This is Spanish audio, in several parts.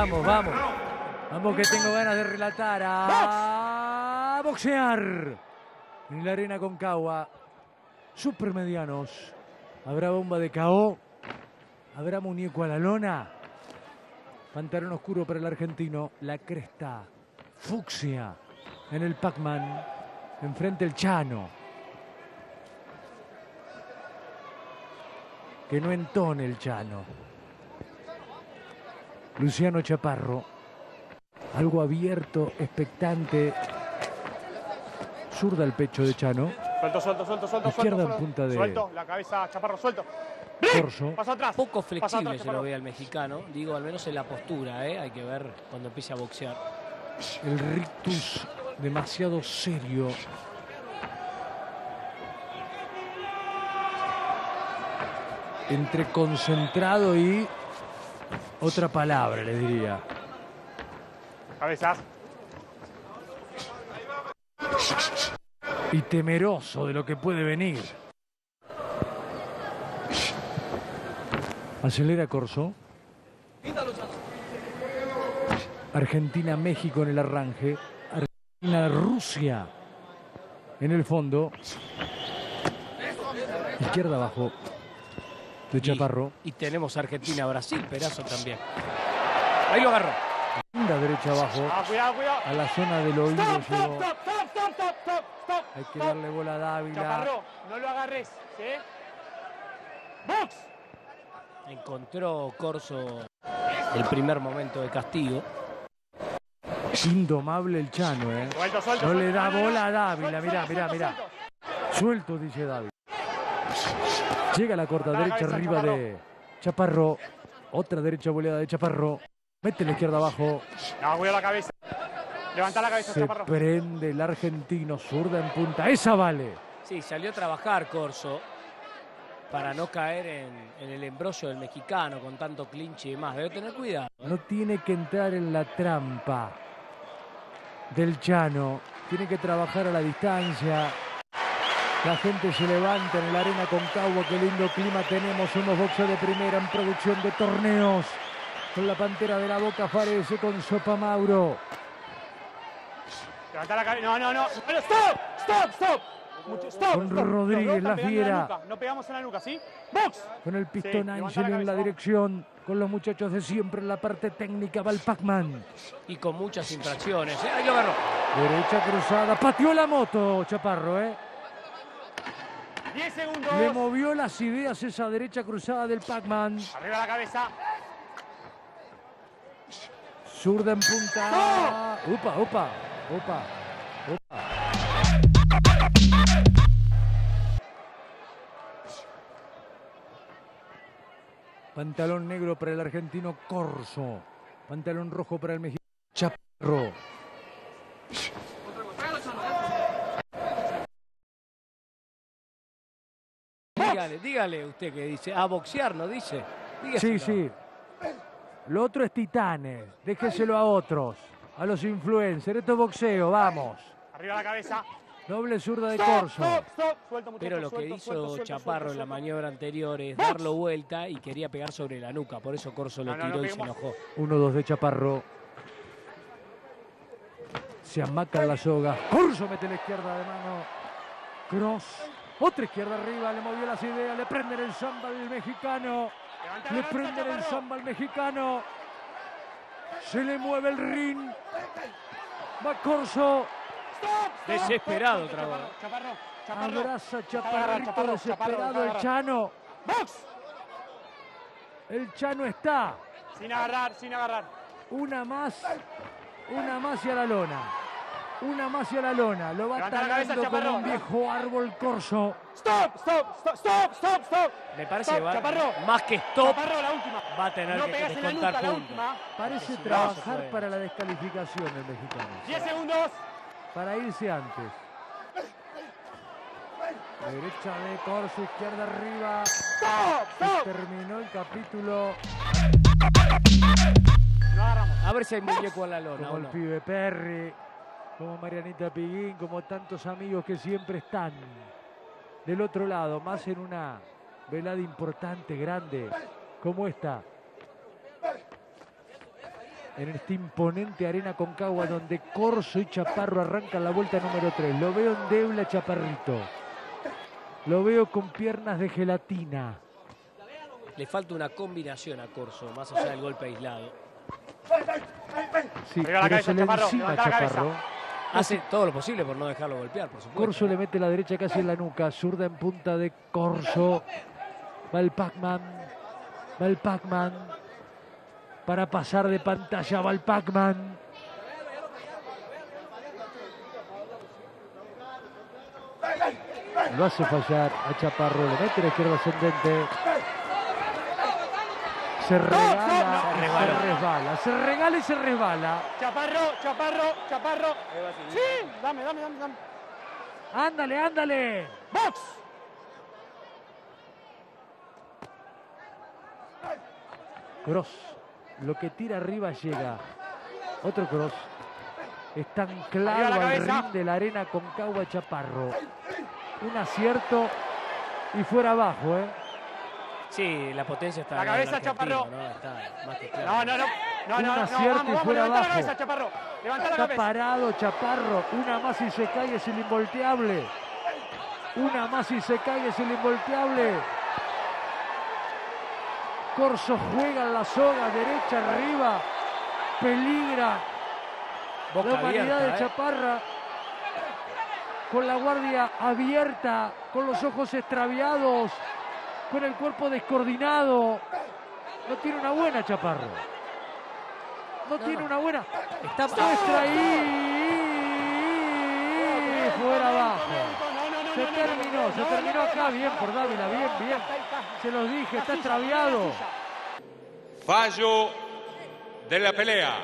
Vamos, vamos. Vamos que tengo ganas de relatar a boxear. En la arena con Cagua. Supermedianos. Habrá bomba de KO. Habrá muñeco a la lona. Pantalón oscuro para el argentino. La cresta. Fucsia. En el Pac-Man. Enfrente el Chano. Que no entone el Chano. Luciano Chaparro. Algo abierto, expectante. Zurda el pecho de Chano. Suelto, suelto, suelto, suelto. Izquierda suelto, en punta de- Suelto, la cabeza, chaparro, suelto. Corso. Paso atrás. Poco flexible atrás, se lo ve al mexicano. Digo, al menos en la postura, ¿eh? Hay que ver cuando empiece a boxear. El rictus demasiado serio. Entre concentrado y otra palabra, le diría. Cabeza. Y temeroso de lo que puede venir. Acelera Corso. Argentina-México en el arranque. Argentina-Rusia en el fondo. Izquierda abajo de Chaparro. Y tenemos Argentina-Brasil, Perazo también. Ahí lo agarró. Linda derecha abajo. Ah, cuidado, cuidado. A la zona del oído Stop, stop, llegó. stop, stop, stop, stop, stop, stop. Hay que stop. darle bola a Dávila. Chaparro, no lo agarres, ¿sí? ¡Box! Encontró Corso el primer momento de castigo. Indomable el Chano, ¿eh? Suelto, suelto. No suelto. le da bola a Dávila, mirá, suelto, mirá, mirá. suelto, Suelto, dice Dávila. Llega la corta derecha arriba Chaparro. de Chaparro. Otra derecha boleada de Chaparro. Mete la izquierda abajo. No, cuidado la cabeza. Levanta la cabeza, Se chaparro. prende el argentino. Zurda en punta. Esa vale. Sí, salió a trabajar Corso para no caer en, en el embrollo del mexicano con tanto clinch y demás. Debe tener cuidado. No tiene que entrar en la trampa del Chano. Tiene que trabajar a la distancia. La gente se levanta en la arena con Cagua. Qué lindo clima tenemos. Somos boxeo de primera en producción de torneos. Con la pantera de la boca Farese con Sopa Mauro. Levanta la cabeza. No, no, no. Pero stop, stop, stop. Mucho- stop, Con stop. Rodríguez, la fiera. nuca. No pegamos en la nuca, ¿sí? ¡Box! Con el pistón Sí, la Ángel en la dirección. Con los muchachos de siempre en la parte técnica. Va el Pac-Man. Y con muchas infracciones. ¿eh? Ahí lo agarró. Derecha cruzada. Pateó la moto, Chaparro, ¿eh? 10 segundos. Le movió las ideas esa derecha cruzada del Pac-Man. Arriba la cabeza. Zurda en punta. Upa, upa, upa, upa. Pantalón negro para el argentino Corso. Pantalón rojo para el mexicano Chaparro. Dígale, dígale usted que dice. A boxear, ¿no dice? Dígaselo. Sí, sí. Lo otro es titanes. Déjeselo a otros. A los influencers. Esto es boxeo, vamos. Arriba la cabeza. Doble zurda de Corso. stop, stop. Suelto, muchacho, Pero lo que suelto, hizo suelto, suelto, Chaparro suelto, en la maniobra anterior es darlo vuelta y quería pegar sobre la nuca. Por eso Corso lo No, no, no tiró y se enojó. 1-2 de Chaparro. Se amaca la soga. Corso mete la izquierda de mano. Cross. Otra izquierda arriba. Le movió las ideas. Le prenden el samba al mexicano. Levanta Le prenden el samba al mexicano. Se le mueve el ring. Va Corso. Desesperado Chaparro, Chaparro. Abraza Chaparrito Chaparro, desesperado Chaparro, el. Chano. ¡Box! El Chano está. Sin agarrar, sin agarrar. Una más. Una más y a la lona. Una más y a la lona. Lo va talando Chaparro. un viejo árbol corso. Stop, stop, stop, stop, stop, stop. Me parece Stop, que va, Chaparro. más que stop, Chaparro, la última. va a tener No que descontar la última. Parece trabajar para la descalificación el mexicano. 10 segundos. Para irse antes. Derecha de Corso, izquierda arriba. Stop, stop. terminó el capítulo Lo agarramos. A ver si hay muñeco a la lona como o el no. pibe Perry, como Marianita Piguín, como tantos amigos que siempre están del otro lado, más en una velada importante, grande, como esta. en esta imponente arena concagua donde Corso y Chaparro arrancan la vuelta número 3. Lo veo endeble a Chaparrito. Lo veo con piernas de gelatina. Le falta una combinación a Corso, más allá del golpe aislado. Sí, pero se le encima. Chaparro. Hace todo lo posible por no dejarlo golpear, por supuesto. Corso le mete la derecha casi en la nuca. Zurda en punta de Corso. Va el Pac-Man. Va el Pac-Man. Para pasar de pantalla va el Pac-Man. Lo hace fallar a Chaparro. Le mete la izquierda ascendente. Se regala, resbala. se resbala. Se regala y se resbala. Chaparro, chaparro, chaparro. Sí, dame, dame, dame, dame. Ándale, ándale. ¡Box! Cross. Lo que tira arriba llega. Otro cross. Está anclado al ring de la arena con Cagua Chaparro. Un acierto y fuera abajo, ¿eh? Sí, la potencia está La cabeza, Chaparro. ¿no? Está más que claro. No, no, no. No, no, no, vamos, y vamos, fuera levanta la abajo. cabeza, chaparro. Levanta la Está cabeza. parado Chaparro. Una más y se cae es el involteable. Una más y se cae es el involteable. Corso juega en la soga, derecha arriba. Peligra Boca la humanidad abierta, de ¿eh? Chaparra con la guardia abierta, con los ojos extraviados, con el cuerpo descoordinado. No tiene una buena Chaparro. No, tiene una buena. Está Muestra ahí. Fuera abajo. Se terminó, se terminó acá. Bien por Dávila, bien, bien. Se los dije, está extraviado. Fallo de la pelea.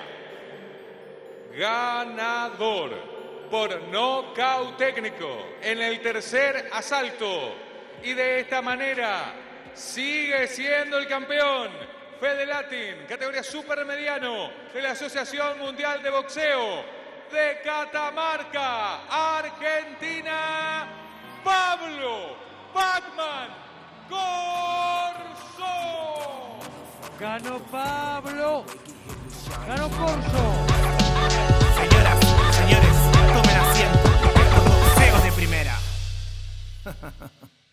Ganador por nocaut técnico en el tercer asalto. Y de esta manera sigue siendo el campeón Fede Latin, categoría supermediano de la Asociación Mundial de Boxeo de Catamarca, Argentina, Pablo Pacman Corso. Ganó Pablo. Ganó Corso. Señoras, señores, tomen asiento. Esto es boxeo de primera.